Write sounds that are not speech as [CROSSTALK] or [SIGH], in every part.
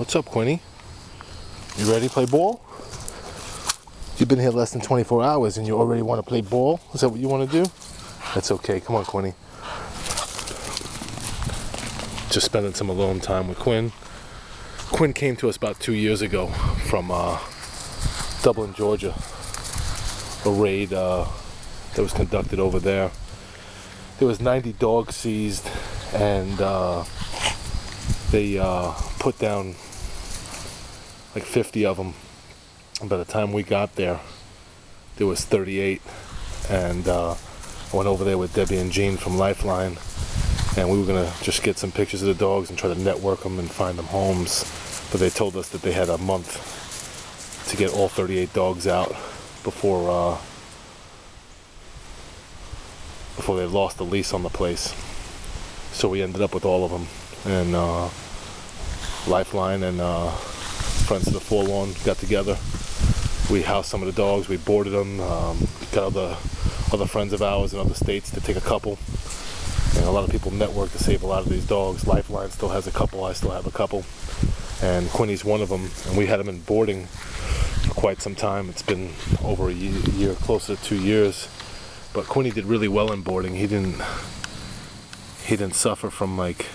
What's up, Quinny? You ready to play ball? You've been here less than 24 hours and you already want to play ball? Is that what you want to do? That's okay. Come on, Quinny. Just spending some alone time with Quinn. Quinn came to us about two years ago from uh, Dublin, Georgia. A raid uh, that was conducted over there. There was 90 dogs seized and uh, they uh, put down like 50 of them. By the time we got there, there was 38. And uh, I went over there with Debbie and Jean from Lifeline, and we were gonna just get some pictures of the dogs and try to network them and find them homes. But they told us that they had a month to get all 38 dogs out before uh, before they lost the lease on the place. So we ended up with all of them, and uh, Lifeline and uh, Friends of the Forlorn got together. We housed some of the dogs. We boarded them. Um, got other other friends of ours in other states to take a couple. And a lot of people network to save a lot of these dogs. Lifeline still has a couple. I still have a couple. And Quinny's one of them. And we had him in boarding for quite some time. It's been over a year, year closer to two years. But Quinny did really well in boarding. He didn't he didn't suffer from like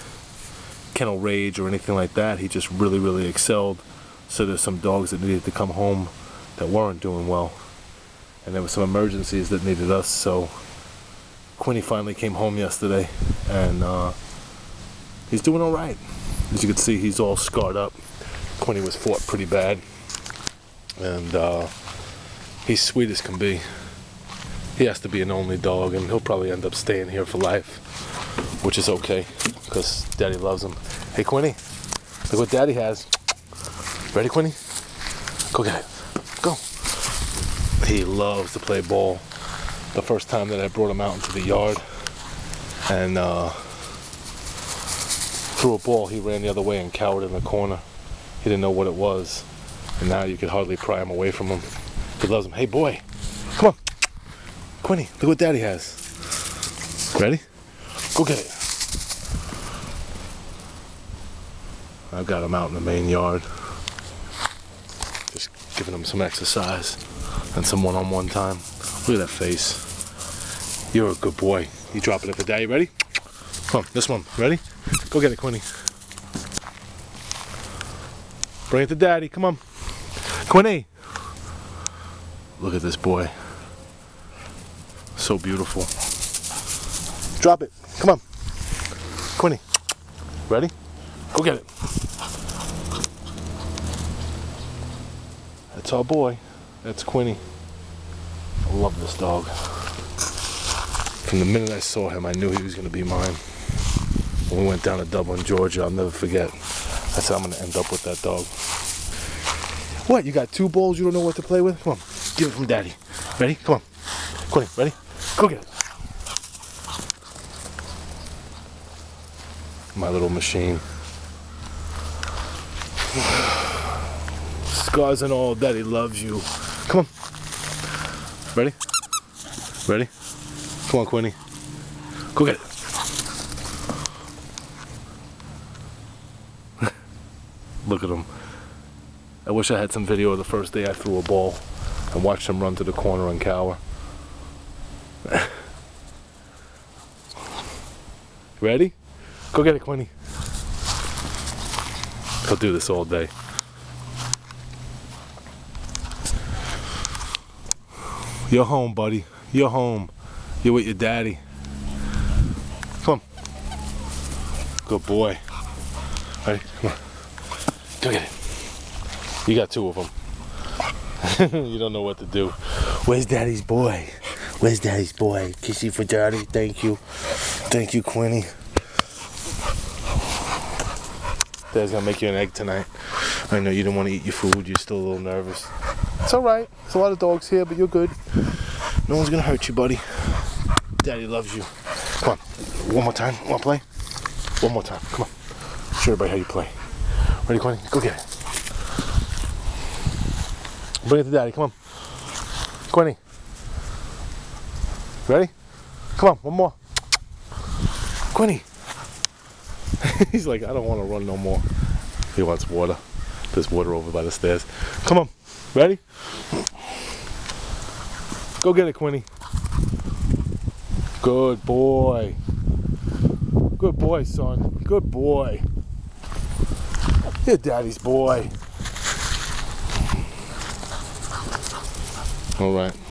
kennel rage or anything like that. He just really, really excelled. So there's some dogs that needed to come home that weren't doing well. And there were some emergencies that needed us. So Quinny finally came home yesterday and uh, he's doing all right. As you can see, he's all scarred up. Quinny was fought pretty bad. And uh, he's sweet as can be. He has to be an only dog and he'll probably end up staying here for life, which is okay because daddy loves him. Hey, Quinny, look what daddy has. Ready, Quinny? Go get it. Go. He loves to play ball. The first time that I brought him out into the yard and uh, threw a ball, he ran the other way and cowered in the corner. He didn't know what it was. And now you could hardly pry him away from him. He loves him. Hey, boy, come on. Quinny, look what daddy has. Ready? Go get it. I've got him out in the main yard. Giving him some exercise and some one-on-one time. Look at that face. You're a good boy. You dropping it for daddy. Ready? Come on, this one. Ready? Go get it, Quinny. Bring it to daddy. Come on. Quinny. Look at this boy. So beautiful. Drop it. Come on. Quinny. Ready? Go get it. That's our boy. That's Quinny. I love this dog. From the minute I saw him, I knew he was going to be mine. When we went down to Dublin, Georgia, I'll never forget. I said, I'm going to end up with that dog. What? You got two balls you don't know what to play with? Come on. Give it from daddy. Ready? Come on. Quinny, ready? Go get it. My little machine. Scars and all, daddy loves you. Come on. Ready? Ready? Come on, Quinny. Go get it. [LAUGHS] Look at him. I wish I had some video of the first day I threw a ball and watched him run to the corner and cower. [LAUGHS] Ready? Go get it, Quinny. He'll do this all day. You're home, buddy. You're home. You're with your daddy. Come. Good boy. Ready? Come on. Go get it. You got two of them. [LAUGHS] you don't know what to do. Where's daddy's boy? Where's daddy's boy? Kissy for daddy. Thank you. Thank you, Quinny. Dad's gonna make you an egg tonight. I know you didn't want to eat your food. You're still a little nervous. It's all right. There's a lot of dogs here, but you're good. No one's gonna hurt you, buddy. Daddy loves you. Come on. One more time. Wanna play? One more time. Come on. Show everybody how you play. Ready, Quinny? Go get it. Bring it to daddy. Come on. Quinny. Ready? Come on. One more. Quinny. [LAUGHS] He's like, I don't want to run no more. He wants water. There's water over by the stairs. Come on. Ready? Go get it, Quinny. Good boy. Good boy, son. Good boy. You're daddy's boy. All right.